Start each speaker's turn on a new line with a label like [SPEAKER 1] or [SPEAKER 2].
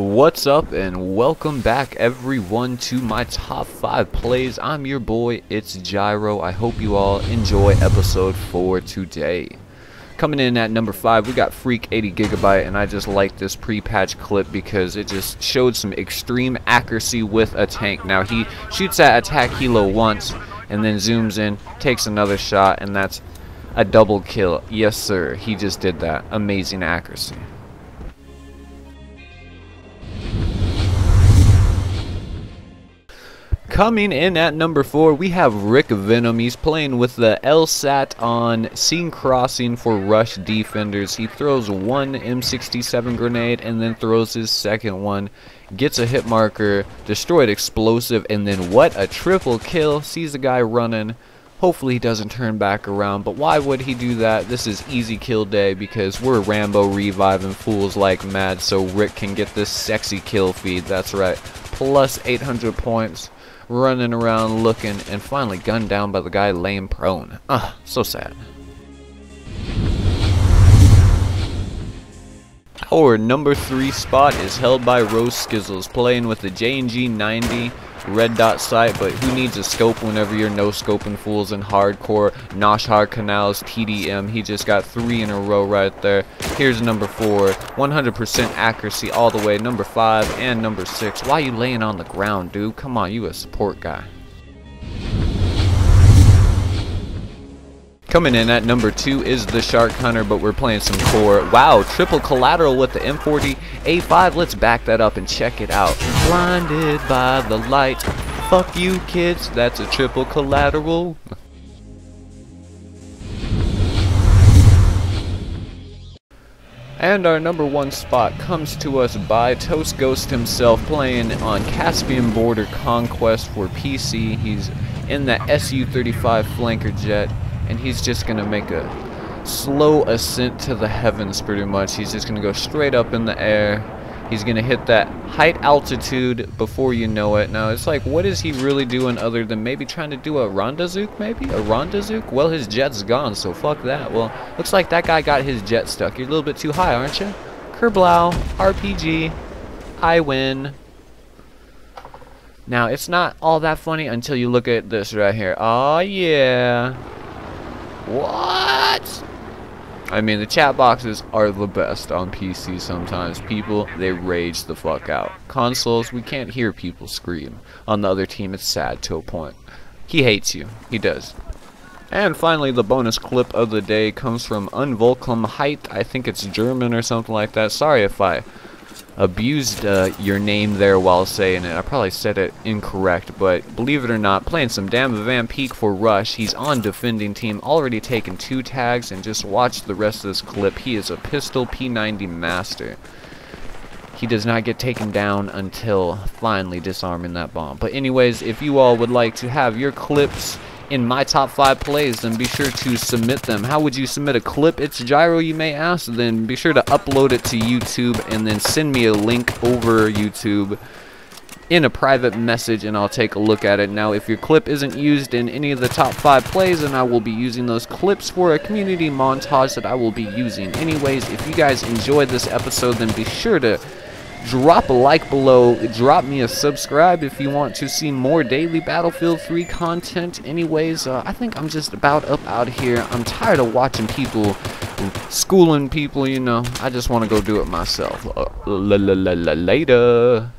[SPEAKER 1] What's up and welcome back everyone to my top 5 plays. I'm your boy, Itz Jyro. I hope you all enjoy episode 4 today. Coming in at number 5, we got Freak 80 Gigabyte and I just like this pre-patch clip because it just showed some extreme accuracy with a tank. Now he shoots at attack helo once and then zooms in, takes another shot and that's a double kill. Yes sir, he just did that. Amazing accuracy. Coming in at number 4, we have Rick Venom. He's playing with the LSAT on Seine Crossing for Rush Defenders. He throws one M67 grenade and then throws his second one. Gets a hit marker, destroyed explosive, and then what a triple kill. Sees the guy running. Hopefully he doesn't turn back around, but why would he do that? This is easy kill day because we're Rambo reviving fools like mad so Rick can get this sexy kill feed. That's right. Plus 800 points running around looking, and finally gunned down by the guy laying prone. Ah, so sad. Our number 3 spot is held by RowSkizzles, playing with the JNG 90 red dot sight, but who needs a scope whenever you're no scoping fools in hardcore, Noshahr Canals, TDM. He just got three in a row right there. Here's number four, 100% accuracy all the way. Number five and number six. Why you laying on the ground, dude? Come on, you a support guy. Coming in at number two is the Shark Hunter, but we're playing some core. Wow, triple collateral with the M40 A5. Let's back that up and check it out. Blinded by the light. Fuck you, kids. That's a triple collateral. And our number one spot comes to us by Toast Ghost himself playing on Caspian Border Conquest for PC. He's in the Su-35 flanker jet and he's just gonna make a slow ascent to the heavens pretty much. He's just gonna go straight up in the air. He's gonna hit that height altitude before you know it. Now it's like what is he really doing other than maybe trying to do a Rendezook maybe? A Rendezook well his jet's gone so fuck that. Well looks like that guy got his jet stuck. You're a little bit too high aren't you? Kerblau RPG I win. Now, it's not all that funny until you look at this right here. Oh, yeah. What? I mean, the chat boxes are the best on PC sometimes. People, they rage the fuck out. Consoles, we can't hear people scream. On the other team, it's sad to a point. He hates you. He does. And finally, the bonus clip of the day comes from Unvolcom Height. I think it's German or something like that. Sorry if I abused uh, your name there while saying it. I probably said it incorrect, but believe it or not, playing some Damavand Peak for Rush. He's on defending team, already taken two tags, and just watch the rest of this clip. He is a pistol P90 master. He does not get taken down until finally disarming that bomb. But anyways, if you all would like to have your clips in my top five plays, then be sure to submit them. How would you submit a clip? Itz Jyro, you may ask. Then be sure to upload it to YouTube and then send me a link over YouTube in a private message and I'll take a look at it. Now, if your clip isn't used in any of the top five plays, then I will be using those clips for a community montage that I will be using. Anyways, if you guys enjoyed this episode, then be sure to drop a like below drop me a subscribe if you want to see more daily battlefield 3 content. Anyways uh, i think i'm just about up out here. I'm tired of watching people schooling people you know. I just want to go do it myself. Uh, later